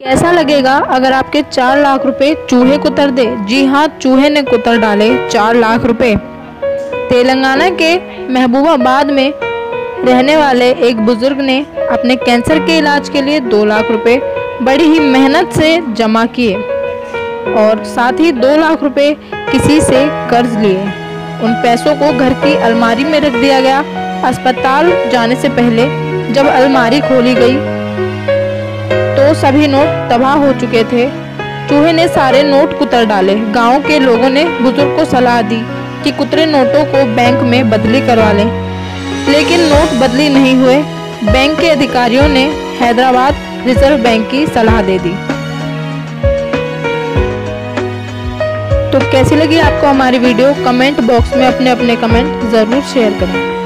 कैसा लगेगा अगर आपके चार लाख रुपए चूहे कुतर दे? जी हाँ चूहे ने कुतर डाले चार लाख रुपए। तेलंगाना के महबूबाबाद में रहने वाले एक बुज़ुर्ग ने अपने कैंसर के इलाज के लिए दो लाख रुपए बड़ी ही मेहनत से जमा किए और साथ ही दो लाख रुपए किसी से कर्ज लिए। उन पैसों को घर की अलमारी में रख दिया गया। अस्पताल जाने से पहले जब अलमारी खोली गई सभी नोट तबाह हो चुके थे। चूहे ने सारे नोट कुतर डाले। गाँव के लोगों ने बुज़ुर्ग को सलाह दी कि कुतरे नोटों को बैंक में बदली करवा लें। लेकिन नोट बदली नहीं हुए। बैंक के अधिकारियों ने हैदराबाद रिज़र्व बैंक की सलाह दे दी। तो कैसी लगी आपको हमारी वीडियो? कमेंट बॉक्स में अपने अपने कमेंट ज़रूर शेयर करें।